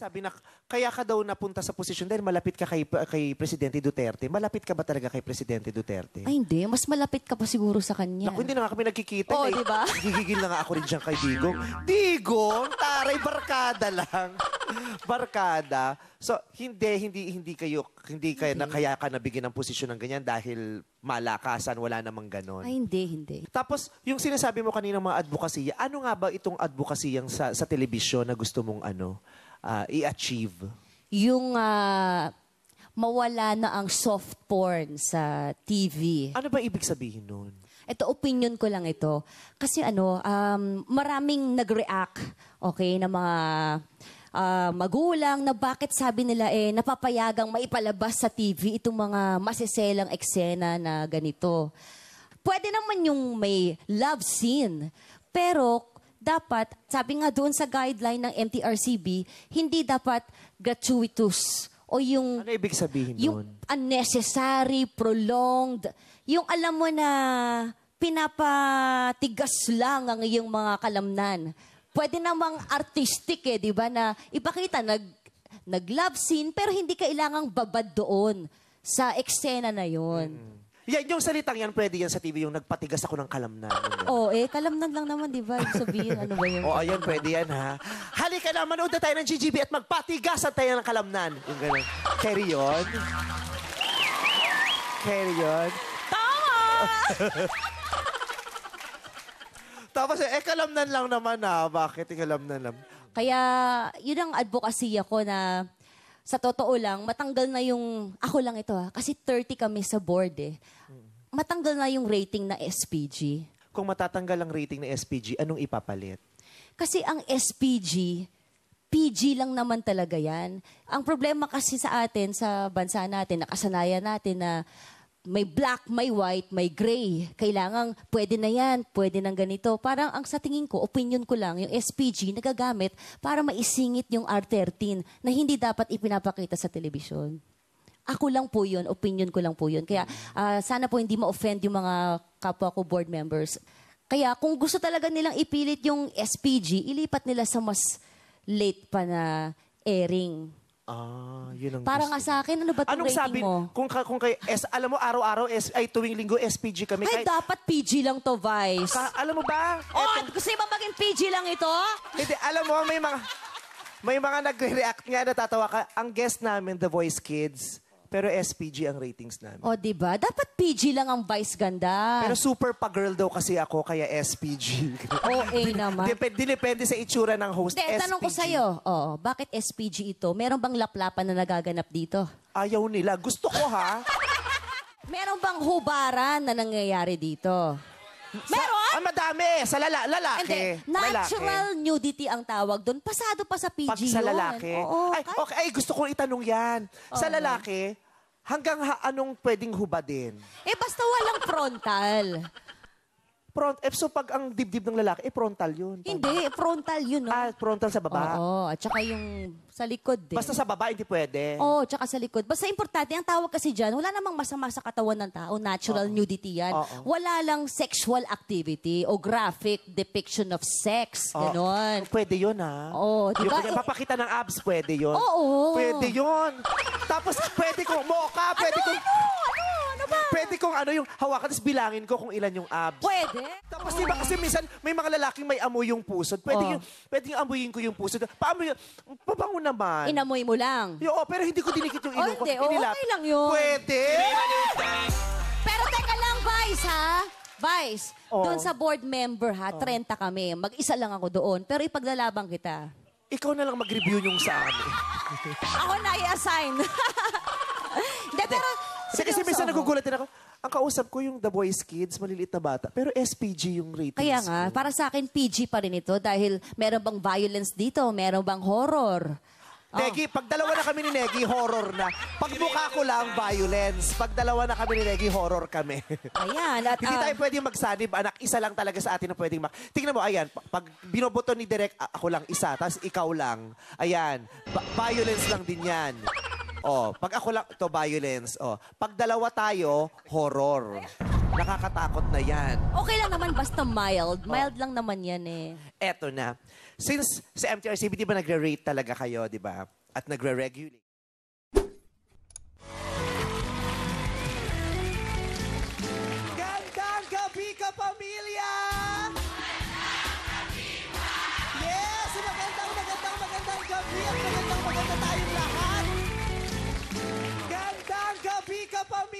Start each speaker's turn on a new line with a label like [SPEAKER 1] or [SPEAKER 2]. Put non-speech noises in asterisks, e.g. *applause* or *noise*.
[SPEAKER 1] Sabi na, kaya ka daw napunta sa posisyon dahil malapit ka kay, kay Presidente Duterte. Malapit ka ba talaga kay Presidente Duterte?
[SPEAKER 2] Ay, hindi. Mas malapit ka pa siguro sa kanya.
[SPEAKER 1] Naku, hindi na nga kami nagkikita.
[SPEAKER 2] Oo,
[SPEAKER 1] eh.
[SPEAKER 2] di ba? *laughs*
[SPEAKER 1] Gigigil na nga ako rin dyan kay Digong. Digong, taray, barkada lang. *laughs* barkada. So, hindi, hindi, hindi kayo, hindi kaya na kaya ka nabigyan ng posisyon ng ganyan dahil malakasan, wala namang ganon.
[SPEAKER 2] Ay, hindi, hindi.
[SPEAKER 1] Tapos, yung sinasabi mo kanina mga advokasya, ano nga ba itong advocacy sa, sa telebisyon na gusto mong ano, ah, i-achieve?
[SPEAKER 2] Yung ah, mawala na ang soft porn sa TV.
[SPEAKER 1] Ano ba ibig sabihin nun?
[SPEAKER 2] Ito, opinion ko lang ito. Kasi ano, um, maraming nag-react, okay, na mga ah, magulang na bakit sabi nila eh, napapayagang maipalabas sa TV itong mga masiselang eksena na ganito. Pwede naman yung may love scene, pero dapat, sabi nga doon sa guideline ng MTRCB, hindi dapat gratuitous o yung
[SPEAKER 1] Ano ibig sabihin
[SPEAKER 2] yung unnecessary, prolonged, yung alam mo na pinapatigas lang ang iyong mga kalamnan. Pwede namang artistic eh, di ba, na ipakita, nag, nag-love scene, pero hindi kailangang babad doon sa eksena na yon.
[SPEAKER 1] Yan, yung salitang yan, pwede yan sa TV, yung nagpatigas ako ng kalamnan.
[SPEAKER 2] Oo, eh, kalamnan lang naman, di ba? Ibig sabihin, ano ba yun? *laughs*
[SPEAKER 1] Oo, ayun, pwede yan, ha? Halika na, manood na tayo ng GGB at magpatigasan tayo ng kalamnan. Yung gano'n. Carry on. Carry on. *laughs* Tapos, eh, kalamnan lang naman, ha? Bakit yung kalamnan lang?
[SPEAKER 2] Kaya, yun ang advocacy ako na sa totoo lang, matanggal na yung, ako lang ito ha, kasi 30 kami sa board eh. Matanggal na yung rating na SPG.
[SPEAKER 1] Kung matatanggal ang rating ng SPG, anong ipapalit?
[SPEAKER 2] Kasi ang SPG, PG lang naman talaga yan. Ang problema kasi sa atin, sa bansa natin, nakasanayan natin na may black, may white, may gray. Kailangan, pwede na yan, pwede ng ganito. Parang ang sa tingin ko, opinion ko lang, yung SPG nagagamit para maisingit yung R13 na hindi dapat ipinapakita sa telebisyon. Ako lang po yun, opinion ko lang po yun. Kaya ah, sana po hindi ma-offend yung mga kapwa ko board members. Kaya kung gusto talaga nilang ipilit yung SPG, ilipat nila sa mas late pa na airing.
[SPEAKER 1] Ah, yun ang
[SPEAKER 2] Para
[SPEAKER 1] gusto.
[SPEAKER 2] nga sa akin, ano ba itong
[SPEAKER 1] Anong
[SPEAKER 2] rating
[SPEAKER 1] sabi,
[SPEAKER 2] mo?
[SPEAKER 1] kung, ka- kung kay, S, alam mo, araw-araw, S, ay tuwing linggo, SPG kami.
[SPEAKER 2] Ay,
[SPEAKER 1] Kahit-
[SPEAKER 2] dapat PG lang to, Vice.
[SPEAKER 1] ka- alam mo ba?
[SPEAKER 2] oh, gusto mo maging PG lang ito?
[SPEAKER 1] Hindi, alam mo, may mga, may mga nagre-react nga, natatawa ka. Ang guest namin, The Voice Kids, pero SPG ang ratings namin.
[SPEAKER 2] O, di ba? Dapat PG lang ang Vice ganda.
[SPEAKER 1] Pero super pa-girl daw kasi ako, kaya SPG. *laughs*
[SPEAKER 2] OA naman.
[SPEAKER 1] Depende, depende sa itsura ng host.
[SPEAKER 2] Hindi,
[SPEAKER 1] SPG.
[SPEAKER 2] tanong ko sa'yo, oh, bakit SPG ito? Meron bang laplapan na nagaganap dito?
[SPEAKER 1] Ayaw nila. Gusto ko, ha? *laughs*
[SPEAKER 2] Meron bang hubaran na nangyayari dito? Meron?
[SPEAKER 1] Ah, madami. Sa lala, lalaki.
[SPEAKER 2] Hindi. Natural
[SPEAKER 1] Lalaki.
[SPEAKER 2] nudity ang tawag doon. Pasado pa sa PG
[SPEAKER 1] Pag sa
[SPEAKER 2] yun.
[SPEAKER 1] lalaki.
[SPEAKER 2] Oo.
[SPEAKER 1] ay, okay, ay, gusto kong itanong yan. Sa lalaki, hanggang ha, anong pwedeng hubadin?
[SPEAKER 2] Eh, basta walang frontal.
[SPEAKER 1] Front, eh, so pag ang dibdib ng lalaki, eh, frontal yun.
[SPEAKER 2] Hindi, frontal yun. No?
[SPEAKER 1] Ah, frontal sa baba.
[SPEAKER 2] Oo, at saka yung sa likod din.
[SPEAKER 1] Basta sa baba, hindi pwede.
[SPEAKER 2] Oo, tsaka sa likod. Basta importante, ang tawag kasi dyan, wala namang masama sa katawan ng tao. Natural nudity yan.
[SPEAKER 1] Oo.
[SPEAKER 2] Wala lang sexual activity o graphic depiction of sex.
[SPEAKER 1] Oh,
[SPEAKER 2] Ganon.
[SPEAKER 1] Pwede yun, ha?
[SPEAKER 2] Oo, di
[SPEAKER 1] Yung
[SPEAKER 2] ba?
[SPEAKER 1] kanya- papakita ng abs, pwede yun.
[SPEAKER 2] Oo.
[SPEAKER 1] Pwede yun. Tapos, pwede kong, moka, pwede
[SPEAKER 2] ano,
[SPEAKER 1] kong,
[SPEAKER 2] ano?
[SPEAKER 1] Pwede kong ano yung hawakan, tapos bilangin ko kung ilan yung abs.
[SPEAKER 2] Pwede.
[SPEAKER 1] Tapos di ba kasi minsan may mga lalaking may amoy yung puso. Pwede
[SPEAKER 2] Oh.
[SPEAKER 1] yung pwede yung amuyin ko yung puso. Paamoy, pabango naman.
[SPEAKER 2] Inamoy mo lang.
[SPEAKER 1] Yo, oh, pero hindi ko dinikit yung
[SPEAKER 2] Oh,
[SPEAKER 1] ilong ko.
[SPEAKER 2] hindi. Oh,
[SPEAKER 1] Inilap.
[SPEAKER 2] okay lang yun.
[SPEAKER 1] Pwede.
[SPEAKER 2] Pero teka lang, Vice, ha? Vice,
[SPEAKER 1] Oo.
[SPEAKER 2] doon sa board member, ha? 30 kami. Mag-isa lang ako doon. Pero ipaglalabang kita.
[SPEAKER 1] Ikaw na lang mag-review yung sa amin.
[SPEAKER 2] Ako na i-assign. *laughs* Hindi, pero...
[SPEAKER 1] Kasi, kasi minsan nagugulat din ako. Ang kausap ko yung The Boys Kids, maliliit na bata. Pero SPG yung ratings
[SPEAKER 2] Kaya nga,
[SPEAKER 1] ko.
[SPEAKER 2] para sa akin, PG pa rin ito dahil meron bang violence dito, meron bang horror. Oh.
[SPEAKER 1] Negi, pag dalawa na kami ni Negi, horror na. Pag mukha ko lang, violence. Pag dalawa na kami ni Negi, horror kami. *laughs*
[SPEAKER 2] Ayan. At,
[SPEAKER 1] Hindi
[SPEAKER 2] ah,
[SPEAKER 1] tayo pwedeng magsanib, anak. Isa lang talaga sa atin na pwedeng mak... Tingnan mo, ayan. pa- Pag binoboto ni Direk, a- ako lang isa, tapos ikaw lang. Ayan. Ba- violence lang din yan. Oh, pag ako lang, to violence. Oh, pag dalawa tayo, horror. Nakakatakot na yan.
[SPEAKER 2] Okay lang naman, basta mild. Mild lang naman yan eh.
[SPEAKER 1] Eto na. Since sa MTRCB, di ba nagre-rate talaga kayo, di ba? At nagre-regulate. up